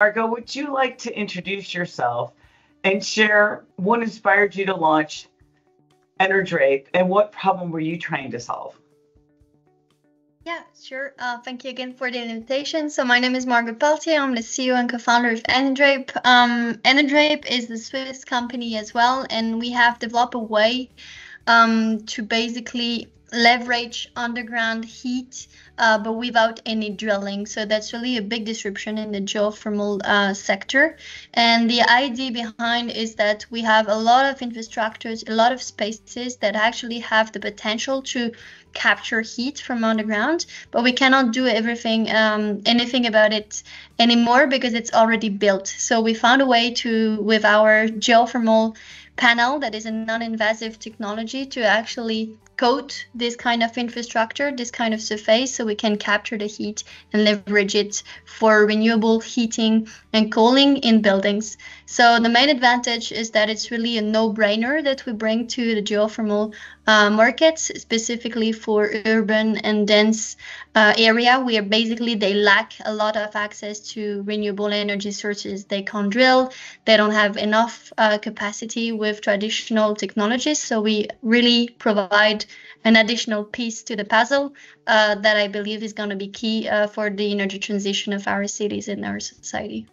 Margaux, would you like to introduce yourself and share what inspired you to launch Enerdrape and what problem were you trying to solve? Yeah, sure. Uh, thank you again for the invitation. So my name is Margaux Peltier. I'm the CEO and co-founder of Enerdrape. Um, Enerdrape is the Swiss company as well, and we have developed a way um, to basically leverage underground heat, uh, but without any drilling. So that's really a big disruption in the geothermal uh, sector. And the idea behind is that we have a lot of infrastructures, a lot of spaces that actually have the potential to capture heat from underground, but we cannot do everything, um, anything about it anymore because it's already built. So we found a way to, with our geothermal panel that is a non-invasive technology to actually coat this kind of infrastructure, this kind of surface, so we can capture the heat and leverage it for renewable heating and cooling in buildings. So the main advantage is that it's really a no-brainer that we bring to the geothermal uh, markets, specifically for urban and dense uh, area where basically they lack a lot of access to renewable energy sources. They can't drill, they don't have enough uh, capacity with traditional technologies. So we really provide an additional piece to the puzzle uh, that I believe is going to be key uh, for the energy transition of our cities and our society.